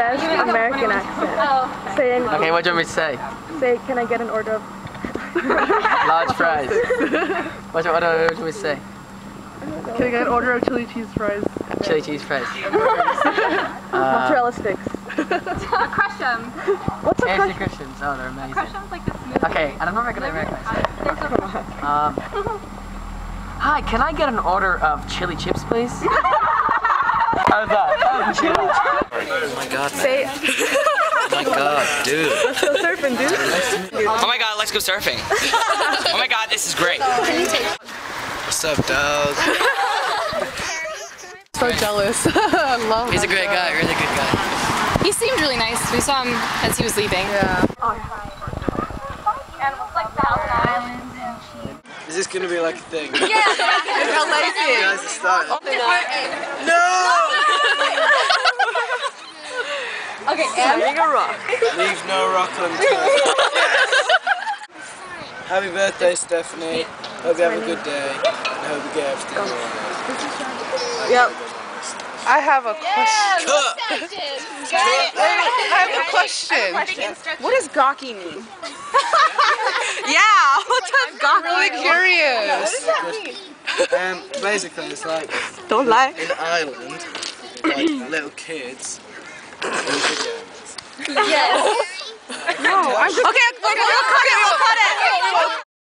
best American accent. Say, any- Okay, what do you want me to say? say, can I get an order of Large fries. What do, what do you want me to say? Can I get an order of chili cheese fries? Chili cheese fries. Mozzarella sticks. Crush them. What's a KFC crush? Christians. Oh, they're amazing. Crush them's like the smooth. Okay, I don't know if I can American accent. They're so delicious. Um, hi, can I get an order of chili chips, please? How's that? Oh my god. Say, Oh my god, dude. let's go surfing, dude. Oh my god, let's go surfing. oh my god, this is great. What's up, dog? So jealous. I love He's a great guy, really good guy. He seemed really nice. We saw him as he was leaving. Yeah. Animals like Thousand Islands. Is this gonna be like a thing? I like it. Guys, it's starting. Okay, and a rock. Leave no rock unturned. Happy birthday, Stephanie. Hope you have a good day. And hope you get everything you want. Yep. I have a question. I have a question. What does gawky mean? yeah, what does gawky I'm really curious. Um, basically, it's like Don't lie. in Ireland, like little kids. Do video games. No, I'm just. Okay, okay, we'll cut